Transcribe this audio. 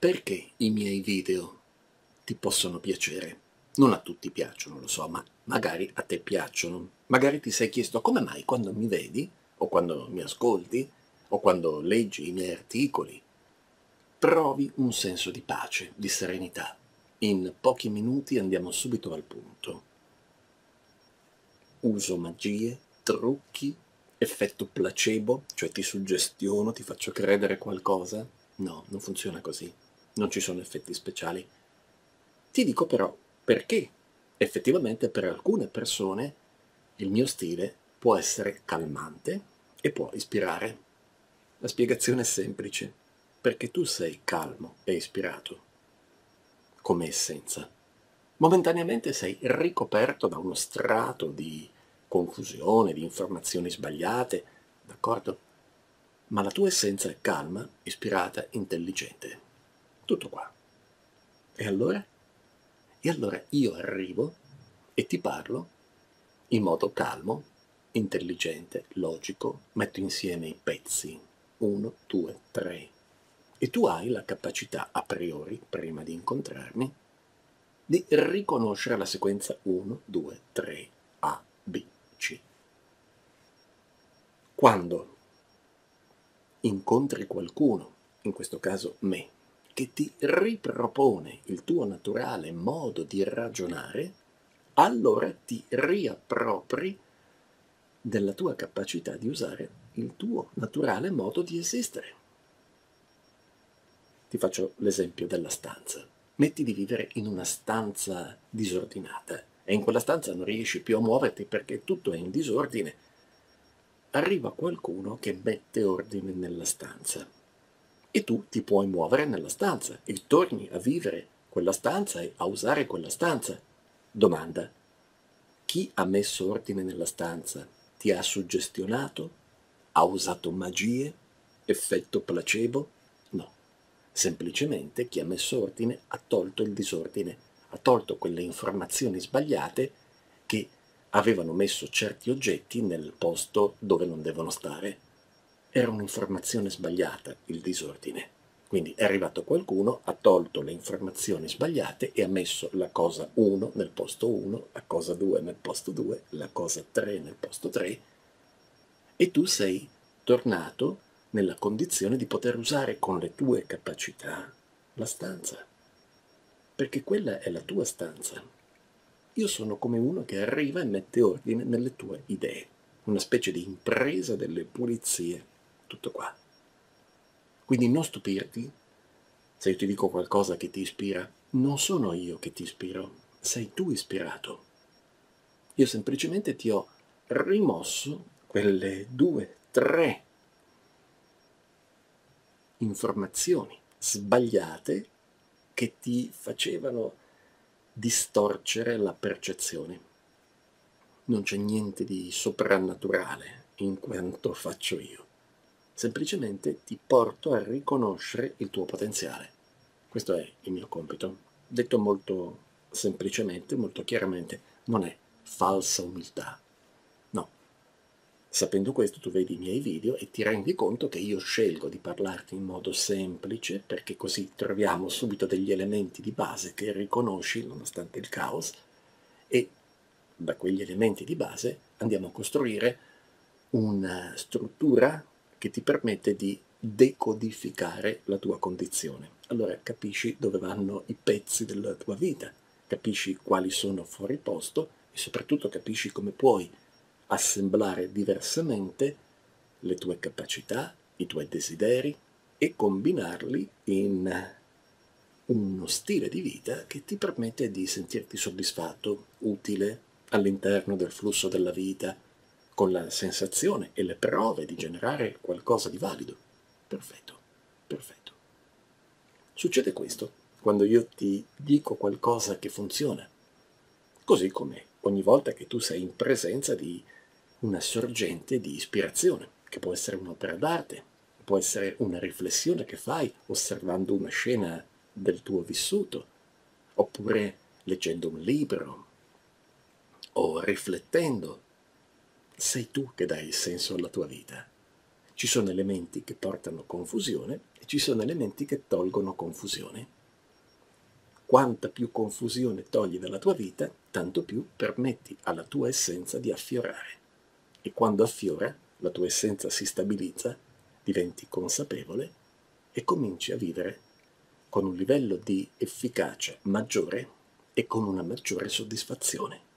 perché i miei video ti possono piacere? Non a tutti piacciono, lo so, ma magari a te piacciono. Magari ti sei chiesto come mai quando mi vedi, o quando mi ascolti, o quando leggi i miei articoli, provi un senso di pace, di serenità. In pochi minuti andiamo subito al punto. Uso magie, trucchi, effetto placebo, cioè ti suggestiono, ti faccio credere qualcosa? No, non funziona così. Non ci sono effetti speciali. Ti dico però perché effettivamente per alcune persone il mio stile può essere calmante e può ispirare. La spiegazione è semplice, perché tu sei calmo e ispirato, come essenza. Momentaneamente sei ricoperto da uno strato di confusione, di informazioni sbagliate, d'accordo? Ma la tua essenza è calma, ispirata, intelligente. Tutto qua. E allora? E allora io arrivo e ti parlo in modo calmo, intelligente, logico, metto insieme i pezzi, uno, due, tre, e tu hai la capacità a priori, prima di incontrarmi, di riconoscere la sequenza 1, 2, 3, A, B, C. Quando incontri qualcuno, in questo caso me, che ti ripropone il tuo naturale modo di ragionare, allora ti riappropri della tua capacità di usare il tuo naturale modo di esistere. Ti faccio l'esempio della stanza. Metti di vivere in una stanza disordinata e in quella stanza non riesci più a muoverti perché tutto è in disordine. Arriva qualcuno che mette ordine nella stanza e tu ti puoi muovere nella stanza e torni a vivere quella stanza e a usare quella stanza. Domanda. Chi ha messo ordine nella stanza? Ti ha suggestionato? Ha usato magie? Effetto placebo? No. Semplicemente chi ha messo ordine ha tolto il disordine, ha tolto quelle informazioni sbagliate che avevano messo certi oggetti nel posto dove non devono stare era un'informazione sbagliata, il disordine. Quindi è arrivato qualcuno, ha tolto le informazioni sbagliate e ha messo la cosa 1 nel posto 1, la cosa 2 nel posto 2, la cosa 3 nel posto 3 e tu sei tornato nella condizione di poter usare con le tue capacità la stanza, perché quella è la tua stanza. Io sono come uno che arriva e mette ordine nelle tue idee, una specie di impresa delle pulizie tutto qua. Quindi non stupirti se io ti dico qualcosa che ti ispira. Non sono io che ti ispiro, sei tu ispirato. Io semplicemente ti ho rimosso quelle due, tre informazioni sbagliate che ti facevano distorcere la percezione. Non c'è niente di soprannaturale in quanto faccio io semplicemente ti porto a riconoscere il tuo potenziale. Questo è il mio compito. Detto molto semplicemente, molto chiaramente, non è falsa umiltà. No. Sapendo questo tu vedi i miei video e ti rendi conto che io scelgo di parlarti in modo semplice perché così troviamo subito degli elementi di base che riconosci nonostante il caos e da quegli elementi di base andiamo a costruire una struttura che ti permette di decodificare la tua condizione. Allora capisci dove vanno i pezzi della tua vita, capisci quali sono fuori posto e soprattutto capisci come puoi assemblare diversamente le tue capacità, i tuoi desideri e combinarli in uno stile di vita che ti permette di sentirti soddisfatto, utile all'interno del flusso della vita, con la sensazione e le prove di generare qualcosa di valido. Perfetto, perfetto. Succede questo quando io ti dico qualcosa che funziona, così come ogni volta che tu sei in presenza di una sorgente di ispirazione, che può essere un'opera d'arte, può essere una riflessione che fai osservando una scena del tuo vissuto, oppure leggendo un libro, o riflettendo sei tu che dai il senso alla tua vita. Ci sono elementi che portano confusione e ci sono elementi che tolgono confusione. Quanta più confusione togli dalla tua vita, tanto più permetti alla tua essenza di affiorare. E quando affiora, la tua essenza si stabilizza, diventi consapevole e cominci a vivere con un livello di efficacia maggiore e con una maggiore soddisfazione.